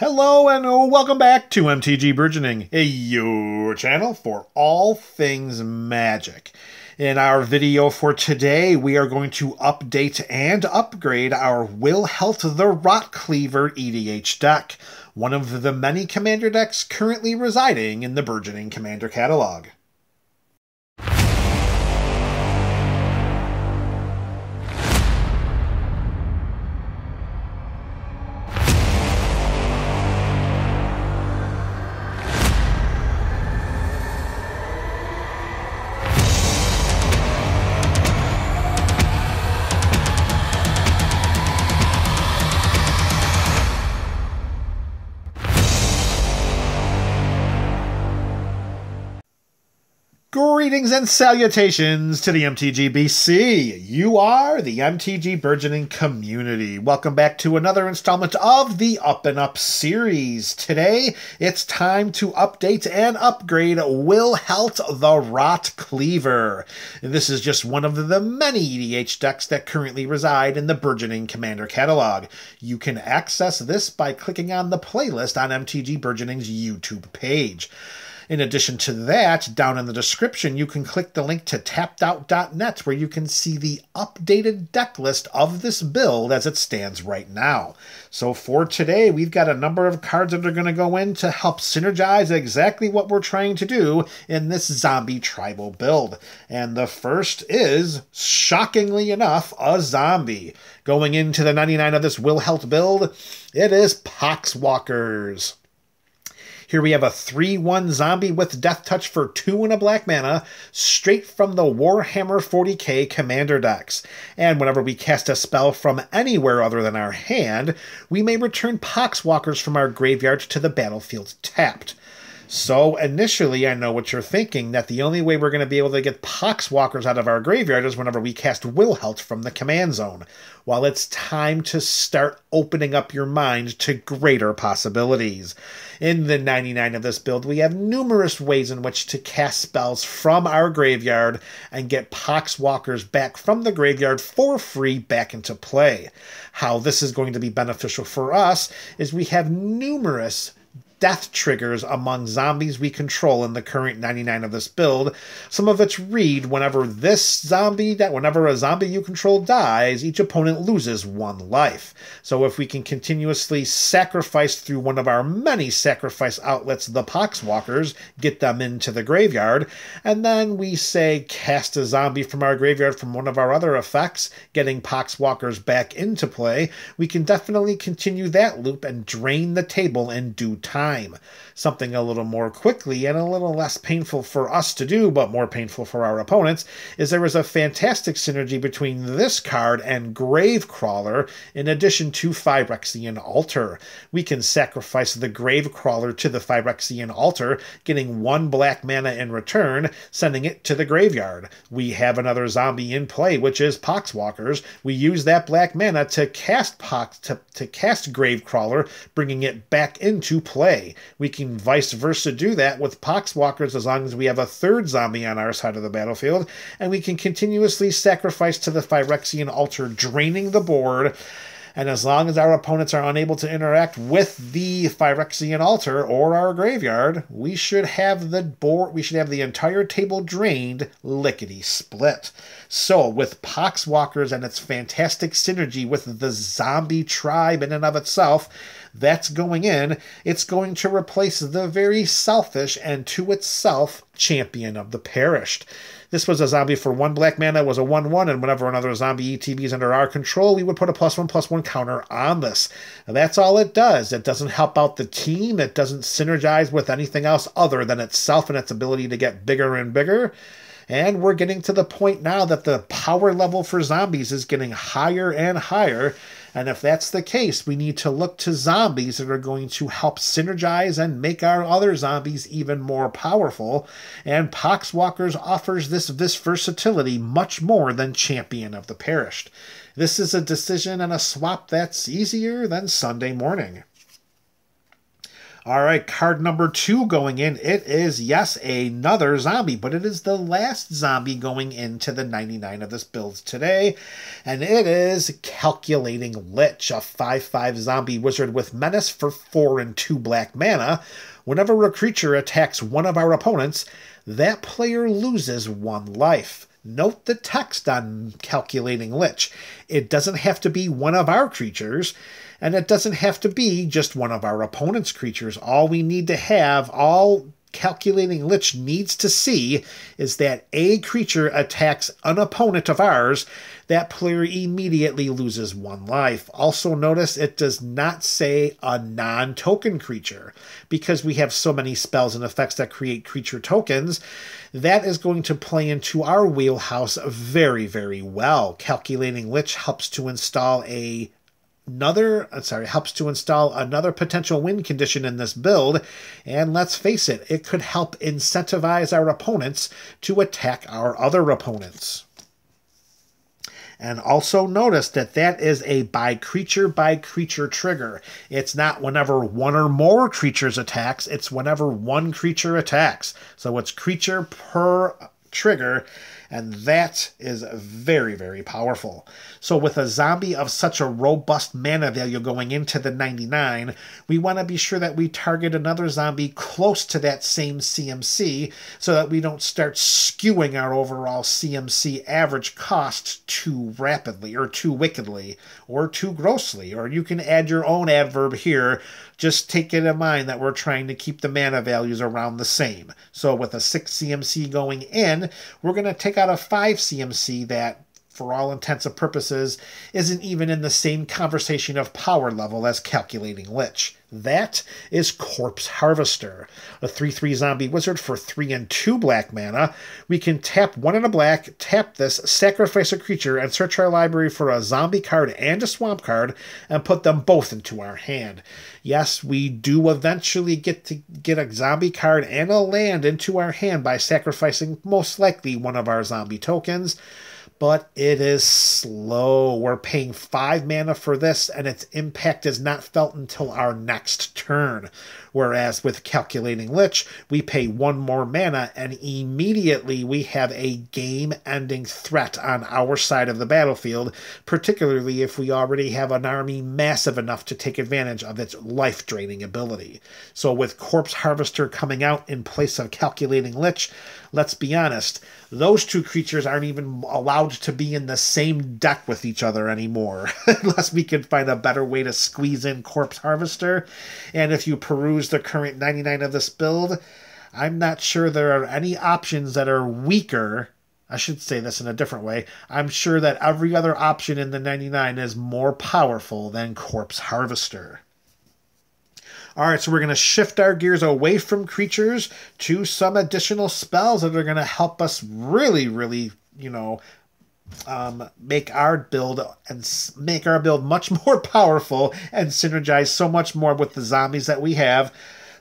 Hello and welcome back to MTG Burgeoning, your channel for all things magic. In our video for today, we are going to update and upgrade our Wilhelt the Rotcleaver EDH deck, one of the many commander decks currently residing in the Burgeoning Commander catalog. Greetings and salutations to the MTGBC. You are the MTG Burgeoning Community. Welcome back to another installment of the Up and Up series. Today, it's time to update and upgrade Wilhelt the Rotcleaver. This is just one of the many EDH decks that currently reside in the Burgeoning Commander catalog. You can access this by clicking on the playlist on MTG Burgeoning's YouTube page. In addition to that, down in the description, you can click the link to tappedout.net where you can see the updated deck list of this build as it stands right now. So for today, we've got a number of cards that are going to go in to help synergize exactly what we're trying to do in this zombie tribal build. And the first is, shockingly enough, a zombie. Going into the 99 of this Wilhelt build, it is Poxwalkers. Here we have a 3 1 zombie with Deathtouch for 2 and a black mana, straight from the Warhammer 40k commander decks. And whenever we cast a spell from anywhere other than our hand, we may return Poxwalkers from our graveyard to the battlefield tapped. So initially, I know what you're thinking that the only way we're going to be able to get Poxwalkers out of our graveyard is whenever we cast Wilhelt from the command zone. While it's time to start opening up your mind to greater possibilities. In the 99 of this build, we have numerous ways in which to cast spells from our graveyard and get Poxwalkers back from the graveyard for free back into play. How this is going to be beneficial for us is we have numerous death triggers among zombies we control in the current 99 of this build. Some of which read whenever this zombie, that whenever a zombie you control dies, each opponent loses one life. So if we can continuously sacrifice through one of our many sacrifice outlets, the Poxwalkers, get them into the graveyard, and then we say cast a zombie from our graveyard from one of our other effects, getting Poxwalkers back into play, we can definitely continue that loop and drain the table in due time time. Something a little more quickly and a little less painful for us to do, but more painful for our opponents, is there is a fantastic synergy between this card and Gravecrawler, in addition to Phyrexian Altar. We can sacrifice the Gravecrawler to the Phyrexian Altar, getting one black mana in return, sending it to the graveyard. We have another zombie in play, which is Poxwalkers. We use that black mana to cast Pox to, to cast Gravecrawler, bringing it back into play. We can vice versa do that with Poxwalkers as long as we have a third zombie on our side of the battlefield, and we can continuously sacrifice to the Phyrexian altar, draining the board. And as long as our opponents are unable to interact with the Phyrexian altar or our graveyard, we should have the board we should have the entire table drained lickety split. So with Poxwalkers and its fantastic synergy with the zombie tribe in and of itself, that's going in. It's going to replace the very selfish and to itself champion of the perished. This was a zombie for one black mana, was a 1 1, and whenever another zombie ETB is under our control, we would put a plus 1 plus 1 counter on this. That's all it does. It doesn't help out the team, it doesn't synergize with anything else other than itself and its ability to get bigger and bigger. And we're getting to the point now that the power level for zombies is getting higher and higher. And if that's the case, we need to look to zombies that are going to help synergize and make our other zombies even more powerful. And Poxwalkers offers this, this versatility much more than Champion of the Perished. This is a decision and a swap that's easier than Sunday morning. All right, card number two going in. It is, yes, another zombie, but it is the last zombie going into the 99 of this build today. And it is Calculating Lich, a 5 5 zombie wizard with menace for 4 and 2 black mana. Whenever a creature attacks one of our opponents, that player loses one life. Note the text on Calculating Lich. It doesn't have to be one of our creatures and it doesn't have to be just one of our opponent's creatures. All we need to have, all calculating Lich needs to see is that a creature attacks an opponent of ours, that player immediately loses one life. Also, notice it does not say a non token creature because we have so many spells and effects that create creature tokens. That is going to play into our wheelhouse very, very well. Calculating Lich helps to install a another uh, sorry helps to install another potential win condition in this build and let's face it it could help incentivize our opponents to attack our other opponents and also notice that that is a by creature by creature trigger. It's not whenever one or more creatures attacks, it's whenever one creature attacks. So it's creature per trigger and that is very, very powerful. So, with a zombie of such a robust mana value going into the 99, we want to be sure that we target another zombie close to that same CMC so that we don't start skewing our overall CMC average cost too rapidly or too wickedly or too grossly. Or you can add your own adverb here just take it in mind that we're trying to keep the mana values around the same. So with a 6 CMC going in, we're going to take out a 5 CMC that for all intents and purposes, isn't even in the same conversation of power level as Calculating Lich. That is Corpse Harvester, a 3 3 zombie wizard for 3 and 2 black mana. We can tap 1 in a black, tap this, sacrifice a creature, and search our library for a zombie card and a swamp card, and put them both into our hand. Yes, we do eventually get to get a zombie card and a land into our hand by sacrificing most likely one of our zombie tokens but it is slow. We're paying five mana for this, and its impact is not felt until our next turn. Whereas with Calculating Lich, we pay one more mana, and immediately we have a game ending threat on our side of the battlefield, particularly if we already have an army massive enough to take advantage of its life draining ability. So, with Corpse Harvester coming out in place of Calculating Lich, let's be honest, those two creatures aren't even allowed to be in the same deck with each other anymore, unless we can find a better way to squeeze in Corpse Harvester. And if you peruse the current 99 of this build, I'm not sure there are any options that are weaker. I should say this in a different way. I'm sure that every other option in the 99 is more powerful than Corpse Harvester. All right, so we're going to shift our gears away from creatures to some additional spells that are going to help us really, really, you know, um, make our build and make our build much more powerful and synergize so much more with the zombies that we have.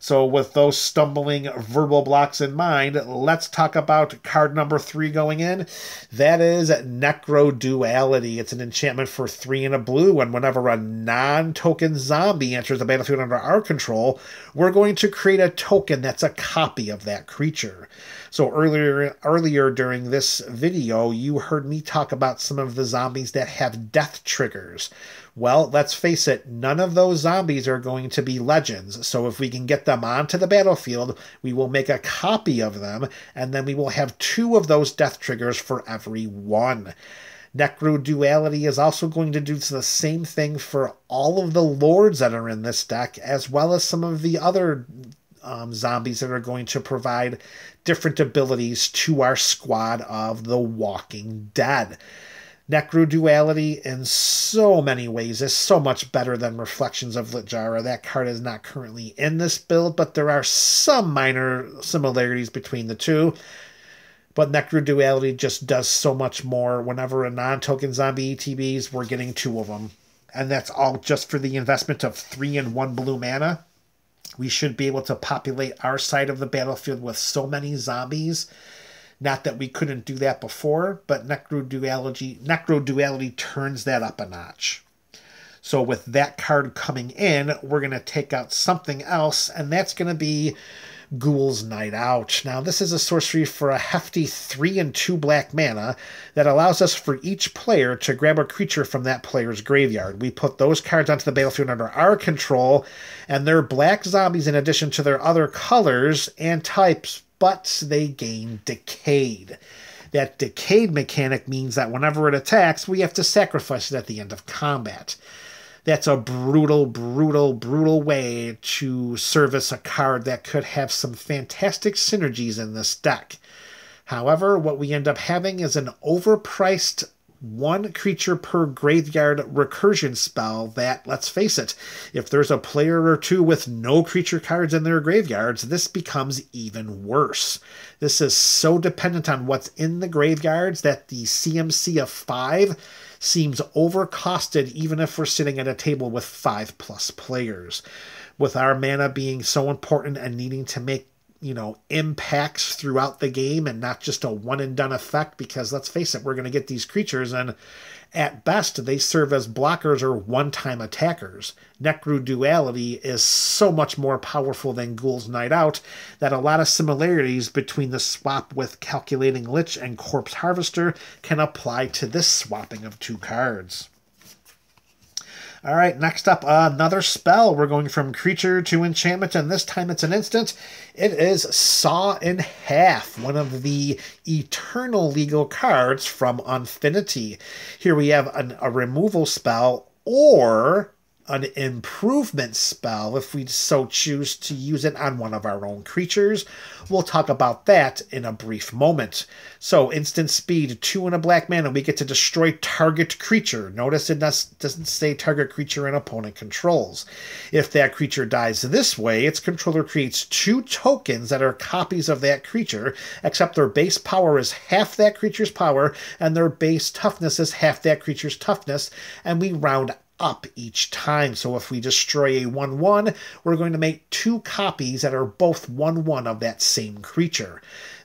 So, with those stumbling verbal blocks in mind, let's talk about card number three going in. That is Necroduality. It's an enchantment for three and a blue, and whenever a non token zombie enters the battlefield under our control, we're going to create a token that's a copy of that creature. So earlier earlier during this video, you heard me talk about some of the zombies that have death triggers. Well, let's face it, none of those zombies are going to be legends. So if we can get them onto the battlefield, we will make a copy of them, and then we will have two of those death triggers for every one. Necroduality is also going to do the same thing for all of the lords that are in this deck, as well as some of the other um, zombies that are going to provide different abilities to our squad of the Walking Dead. Necroduality in so many ways is so much better than Reflections of Littjara. That card is not currently in this build, but there are some minor similarities between the two. But Necroduality just does so much more. Whenever a non token zombie ETBs, we're getting two of them. And that's all just for the investment of three and one blue mana. We should be able to populate our side of the battlefield with so many zombies not that we couldn't do that before, but necroduality necroduality turns that up a notch. So with that card coming in, we're going to take out something else, and that's going to be Ghoul's Night Out. Now, this is a sorcery for a hefty 3 and 2 black mana that allows us for each player to grab a creature from that player's graveyard. We put those cards onto the battlefield under our control, and they're black zombies in addition to their other colors and types, but they gain Decayed. That Decayed mechanic means that whenever it attacks, we have to sacrifice it at the end of combat that's a brutal, brutal, brutal way to service a card that could have some fantastic synergies in this deck. However, what we end up having is an overpriced one creature per graveyard recursion spell that, let's face it, if there's a player or two with no creature cards in their graveyards, this becomes even worse. This is so dependent on what's in the graveyards that the CMC of 5 seems overcosted even if we're sitting at a table with five plus players. With our mana being so important and needing to make you know, impacts throughout the game and not just a one and done effect because let's face it, we're going to get these creatures and at best, they serve as blockers or one time attackers. Necroduality is so much more powerful than Ghoul's Night Out that a lot of similarities between the swap with Calculating Lich and Corpse Harvester can apply to this swapping of two cards. All right, next up, another spell. We're going from creature to enchantment, and this time it's an instant. It is Saw in Half, one of the eternal legal cards from Unfinity. Here we have an, a removal spell or an improvement spell if we so choose to use it on one of our own creatures. We'll talk about that in a brief moment. So, instant speed, two and a black mana, we get to destroy target creature. Notice it doesn't say target creature and opponent controls. If that creature dies this way, its controller creates two tokens that are copies of that creature, except their base power is half that creature's power, and their base toughness is half that creature's toughness, and we round up each time. So if we destroy a 1 1, we're going to make two copies that are both 1 1 of that same creature.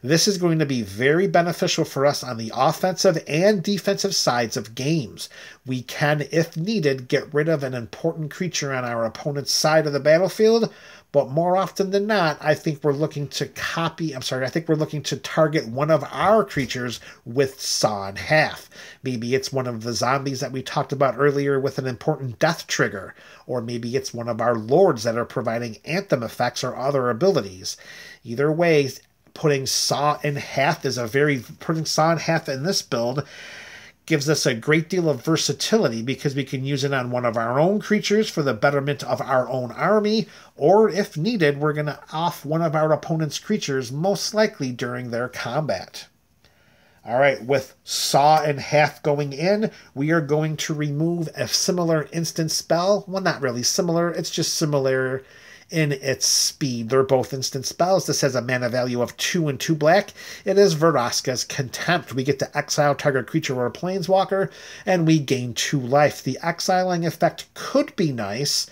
This is going to be very beneficial for us on the offensive and defensive sides of games. We can, if needed, get rid of an important creature on our opponent's side of the battlefield, but more often than not, I think we're looking to copy, I'm sorry, I think we're looking to target one of our creatures with Saw in Half. Maybe it's one of the zombies that we talked about earlier with an important death trigger, or maybe it's one of our lords that are providing anthem effects or other abilities. Either way, putting Saw in Half is a very, putting Saw in Half in this build gives us a great deal of versatility because we can use it on one of our own creatures for the betterment of our own army, or if needed, we're going to off one of our opponent's creatures, most likely during their combat. All right, with Saw in Half going in, we are going to remove a similar instant spell. Well, not really similar, it's just similar in its speed. They're both instant spells. This has a mana value of 2 and 2 black. It is Vraska's Contempt. We get to exile target creature or planeswalker, and we gain 2 life. The exiling effect could be nice,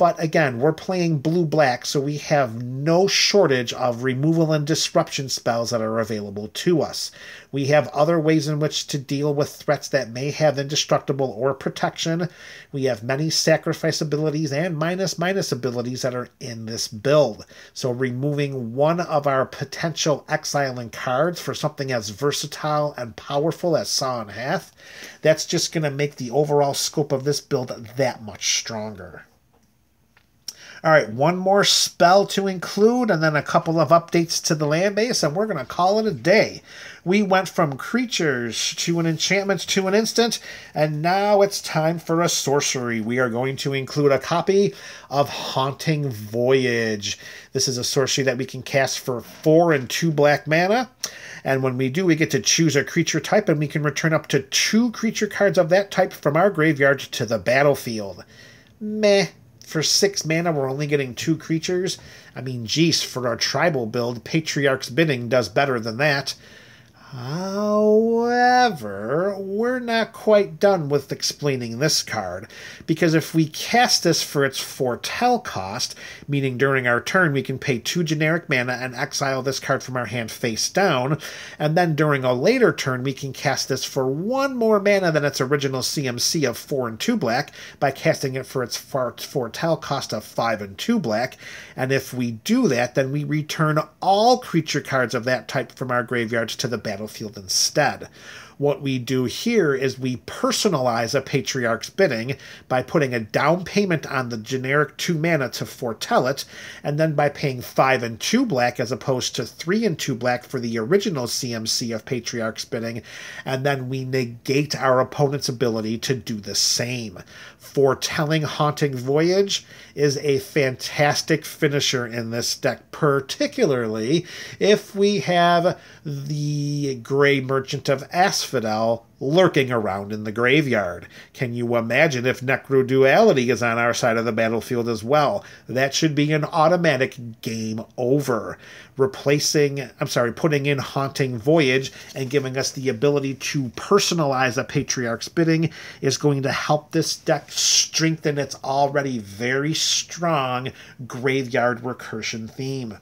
but again, we're playing blue black, so we have no shortage of removal and disruption spells that are available to us. We have other ways in which to deal with threats that may have indestructible or protection. We have many sacrifice abilities and minus minus abilities that are in this build. So removing one of our potential exiling cards for something as versatile and powerful as Saw in Half, that's just going to make the overall scope of this build that much stronger. All right, one more spell to include, and then a couple of updates to the land base, and we're going to call it a day. We went from creatures to an enchantment to an instant, and now it's time for a sorcery. We are going to include a copy of Haunting Voyage. This is a sorcery that we can cast for four and two black mana. And when we do, we get to choose a creature type, and we can return up to two creature cards of that type from our graveyard to the battlefield. Meh for six mana, we're only getting two creatures. I mean, geez, for our tribal build, Patriarch's Bidding does better than that. However, we're not quite done with explaining this card, because if we cast this for its foretell cost, meaning during our turn we can pay two generic mana and exile this card from our hand face down, and then during a later turn we can cast this for one more mana than its original CMC of 4 and 2 black by casting it for its foretell cost of 5 and 2 black, and if we do that, then we return all creature cards of that type from our graveyards to the battlefield battlefield instead. What we do here is we personalize a Patriarch's Bidding by putting a down payment on the generic 2 mana to foretell it, and then by paying 5 and 2 black as opposed to 3 and 2 black for the original CMC of Patriarch's Bidding, and then we negate our opponent's ability to do the same. Foretelling Haunting Voyage is a fantastic finisher in this deck, particularly if we have the Gray Merchant of Asphodel lurking around in the graveyard. Can you imagine if Necroduality is on our side of the battlefield as well? That should be an automatic game over. Replacing, I'm sorry, putting in Haunting Voyage and giving us the ability to personalize a Patriarch's Bidding is going to help this deck strengthen its already very strong graveyard recursion theme.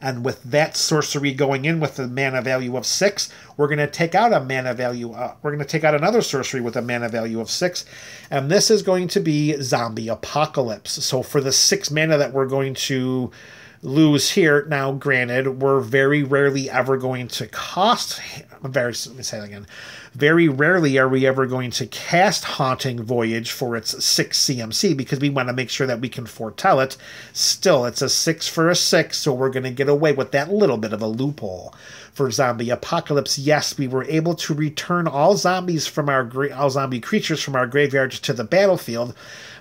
And with that sorcery going in with the mana value of six, we're going to take out a mana value. Uh, we're going to take out another sorcery with a mana value of six, and this is going to be Zombie Apocalypse. So for the six mana that we're going to lose here. Now, granted, we're very rarely ever going to cost. Very, let me say that again. Very rarely are we ever going to cast Haunting Voyage for its 6 CMC because we want to make sure that we can foretell it. Still, it's a 6 for a 6, so we're going to get away with that little bit of a loophole. For Zombie Apocalypse, yes, we were able to return all zombies from our all zombie creatures from our graveyards to the battlefield,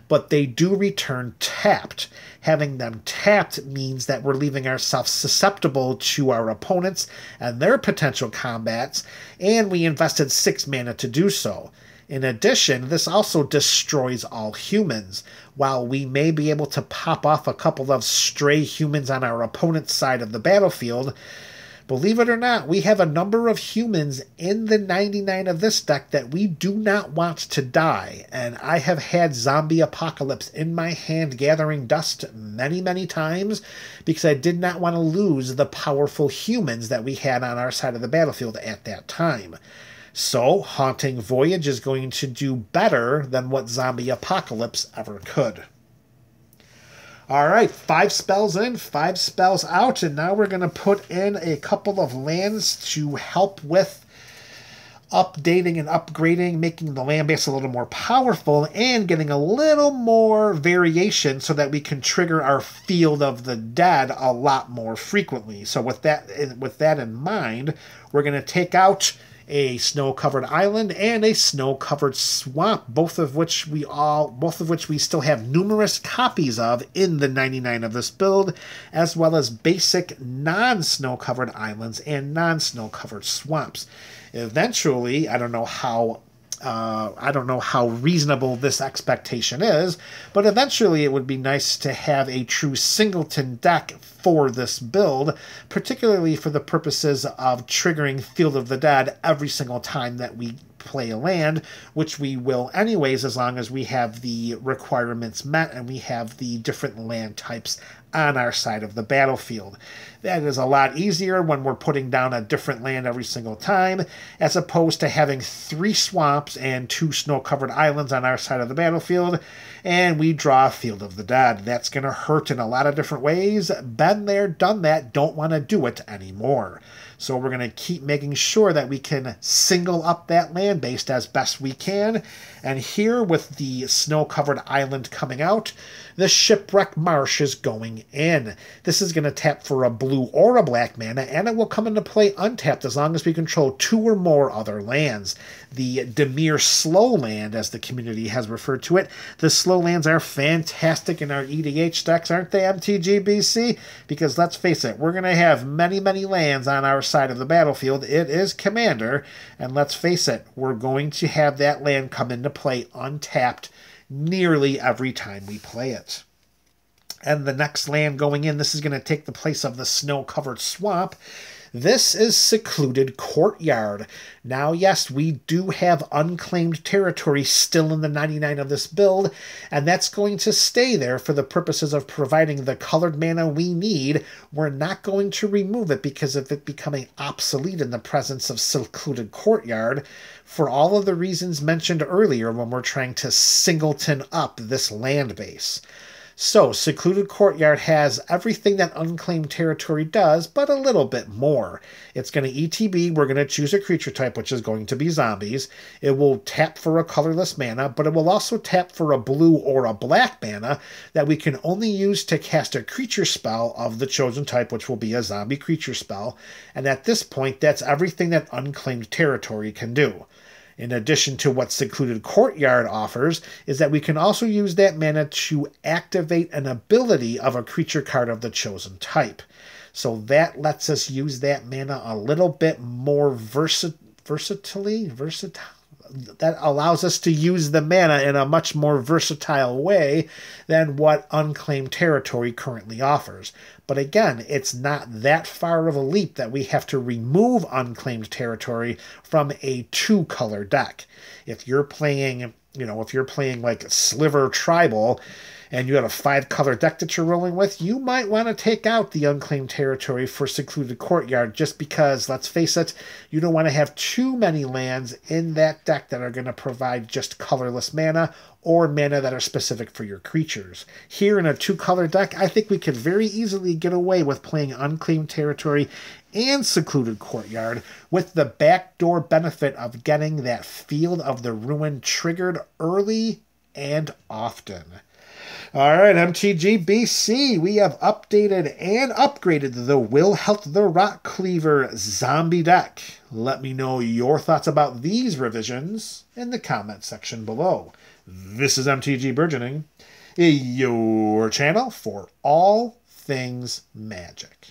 but they do return tapped. Having them tapped means that we're leaving ourselves susceptible to our opponents and their potential combats, and we invested six mana to do so. In addition, this also destroys all humans. While we may be able to pop off a couple of stray humans on our opponent's side of the battlefield, Believe it or not, we have a number of humans in the 99 of this deck that we do not want to die. And I have had Zombie Apocalypse in my hand gathering dust many, many times because I did not want to lose the powerful humans that we had on our side of the battlefield at that time. So, Haunting Voyage is going to do better than what Zombie Apocalypse ever could. All right, five spells in, five spells out, and now we're going to put in a couple of lands to help with updating and upgrading, making the land base a little more powerful, and getting a little more variation so that we can trigger our Field of the Dead a lot more frequently. So with that with that in mind, we're going to take out a snow-covered island and a snow-covered swamp, both of which we all both of which we still have numerous copies of in the 99 of this build, as well as basic non-snow-covered islands and non-snow-covered swamps. Eventually, I don't know how uh, I don't know how reasonable this expectation is, but eventually it would be nice to have a true singleton deck for this build, particularly for the purposes of triggering Field of the Dead every single time that we play a land, which we will anyways as long as we have the requirements met and we have the different land types on our side of the battlefield. That is a lot easier when we're putting down a different land every single time, as opposed to having three swamps and two snow covered islands on our side of the battlefield, and we draw Field of the Dead. That's going to hurt in a lot of different ways. Been there, done that, don't want to do it anymore. So we're going to keep making sure that we can single up that land base as best we can. And here, with the snow covered island coming out, the Shipwreck Marsh is going in. This is going to tap for a blue or a black mana, and it will come into play untapped as long as we control two or more other lands. The Dimir Slow Land, as the community has referred to it. The slow lands are fantastic in our EDH decks, aren't they, MTGBC? Because let's face it, we're going to have many, many lands on our side of the battlefield. It is Commander, and let's face it, we're going to have that land come into play untapped nearly every time we play it. And the next land going in, this is going to take the place of the snow covered swamp. This is Secluded Courtyard. Now, yes, we do have unclaimed territory still in the 99 of this build, and that's going to stay there for the purposes of providing the colored mana we need. We're not going to remove it because of it becoming obsolete in the presence of Secluded Courtyard for all of the reasons mentioned earlier when we're trying to singleton up this land base. So, Secluded Courtyard has everything that Unclaimed Territory does, but a little bit more. It's going to ETB, we're going to choose a creature type, which is going to be zombies. It will tap for a colorless mana, but it will also tap for a blue or a black mana that we can only use to cast a creature spell of the chosen type, which will be a zombie creature spell. And at this point, that's everything that Unclaimed Territory can do in addition to what Secluded Courtyard offers, is that we can also use that mana to activate an ability of a creature card of the chosen type. So that lets us use that mana a little bit more versa- versatilely, versatile that allows us to use the mana in a much more versatile way than what unclaimed territory currently offers. But again, it's not that far of a leap that we have to remove unclaimed territory from a two color deck. If you're playing, you know, if you're playing like Sliver Tribal, and you have a five color deck that you're rolling with, you might want to take out the unclaimed territory for Secluded Courtyard just because, let's face it, you don't want to have too many lands in that deck that are going to provide just colorless mana or mana that are specific for your creatures. Here in a two color deck, I think we could very easily get away with playing Unclaimed Territory and Secluded Courtyard with the backdoor benefit of getting that Field of the Ruin triggered early and often. All right, MTGBC, we have updated and upgraded the Wilhelt the Rotcleaver zombie deck. Let me know your thoughts about these revisions in the comment section below. This is MTG Burgeoning, your channel for all things magic.